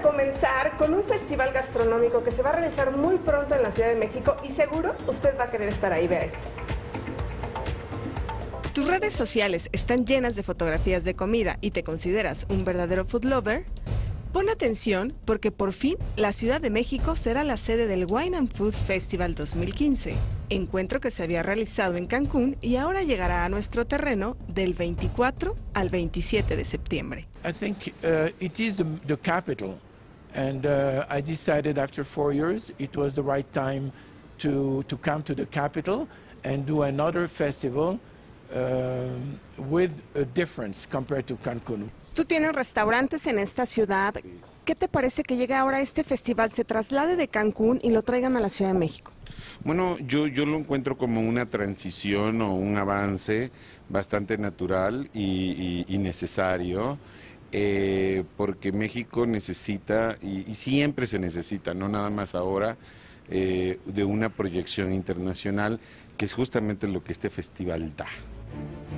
comenzar con un festival gastronómico que se va a realizar muy pronto en la Ciudad de México y seguro usted va a querer estar ahí. Vea esto. ¿Tus redes sociales están llenas de fotografías de comida y te consideras un verdadero food lover? Pon atención porque por fin la Ciudad de México será la sede del Wine and Food Festival 2015, encuentro que se había realizado en Cancún y ahora llegará a nuestro terreno del 24 al 27 de septiembre. I think uh, it is the, the capital, and uh, I decided after four years it was the right time to, to come to the capital and do another festival uh, with a difference compared to Cancun. Tú tienes restaurantes en esta ciudad. ¿Qué te parece que llegue ahora este festival, se traslade de Cancún y lo traigan a la Ciudad de México? Bueno, yo, yo lo encuentro como una transición o un avance bastante natural y, y, y necesario. Eh, porque México necesita, y, y, siempre se necesita, no nada más ahora, eh, de una proyección internacional, que es justamente lo que este festival da.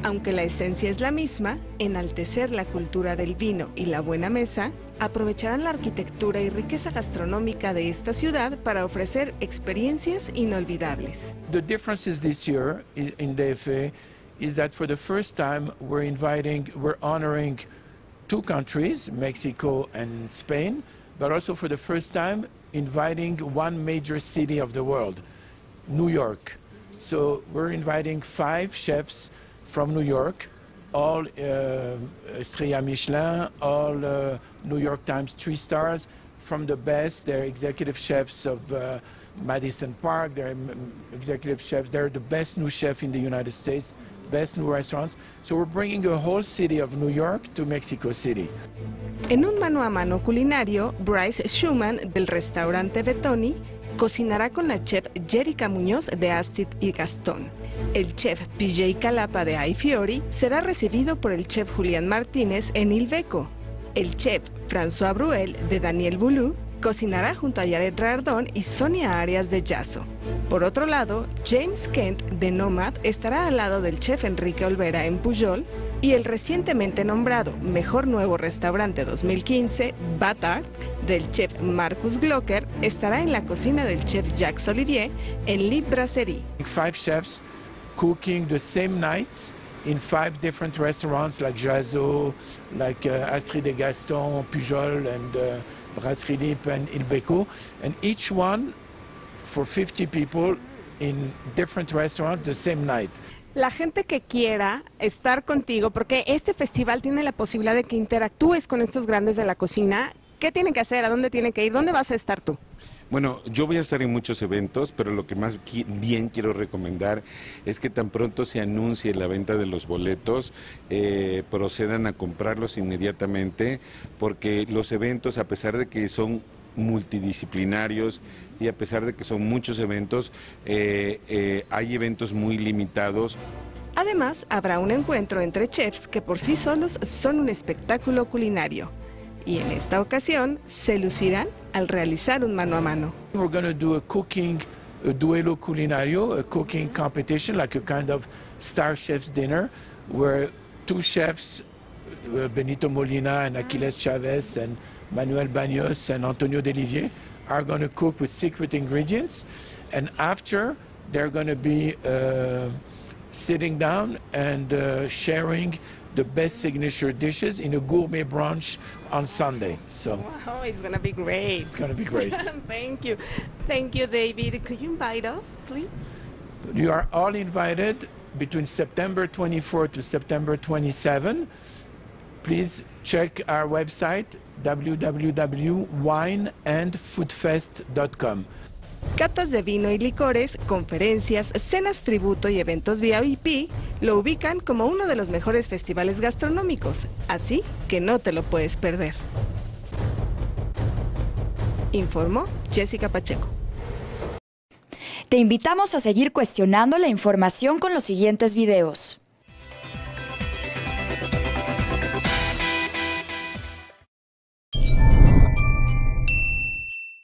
Aunque la esencia es la misma, enaltecer la cultura del vino y la buena mesa, aprovecharán la arquitectura y riqueza gastronómica de esta ciudad para ofrecer experiencias inolvidables. The differences this year in DFA is that for the first time we're inviting, we're honoring two countries, Mexico and Spain, but also for the first time inviting one major city of the world, New York. So we're inviting five chefs from New York, all uh, Estrella Michelin, all uh, New York Times three stars, from the best. They're executive chefs of uh, Madison Park, they're executive chefs, they're the best new chef in the United States, best new restaurants. So we're bringing a whole city of New York to Mexico City. En un mano a mano culinario, Bryce Schumann del restaurante Betoni cocinará con la chef Jerica Muñoz de Astid y Gastón. El chef PJ Calapa de Ay Fiori será recibido por el chef Julián Martínez en Ilbeco. El chef François Bruel de Daniel Boulou cocinará junto a Jared Rardón y Sonia Arias de Yaso. Por otro lado, James Kent de Nomad estará al lado del chef Enrique Olvera en Pujol y el recientemente nombrado Mejor Nuevo Restaurante 2015, Batard, del chef Marcus Glocker, estará en la cocina del chef Jacques Olivier en Lip Brasserie. Five chefs cooking the same night in five different restaurants like Jazo, like uh, Astrid de Gaston, Pujol, and uh, And Ilbeco, each one for 50 people in different restaurants the same night. La gente que quiera estar contigo, porque este festival tiene la posibilidad de que interactúes con estos grandes de la cocina, ¿qué tiene que hacer? ¿A dónde tiene que ir? ¿Dónde vas a estar tú? Bueno, yo voy a estar en muchos eventos, pero lo que más bien quiero recomendar es que tan pronto se anuncie la venta de los boletos, eh, procedan a comprarlos inmediatamente, porque los eventos, a pesar de que son multidisciplinarios y a pesar de que son muchos eventos, eh, eh, hay eventos muy limitados. Además, habrá un encuentro entre chefs que por sí solos son un espectáculo culinario. Y en esta ocasión se lucirán al realizar un mano a mano. We're going to do a cooking duelo culinario, a cooking competition, like a kind of star chef's dinner, where two chefs, uh, Benito Molina and Aquiles Chavez and Manuel Baños and Antonio Delivier, are going to cook with secret ingredients. And after, they're going to be uh, sitting down and uh, sharing the best signature dishes in a gourmet brunch on Sunday. So wow, it's gonna be great. It's gonna be great. Thank you, thank you, David. Could you invite us, please? You are all invited between September 24 to September 27. Please check our website www.wineandfoodfest.com. Catas de vino y licores, conferencias, cenas tributo y eventos VIP lo ubican como uno de los mejores festivales gastronómicos, así que no te lo puedes perder. Informó Jessica Pacheco. Te invitamos a seguir cuestionando la información con los siguientes videos.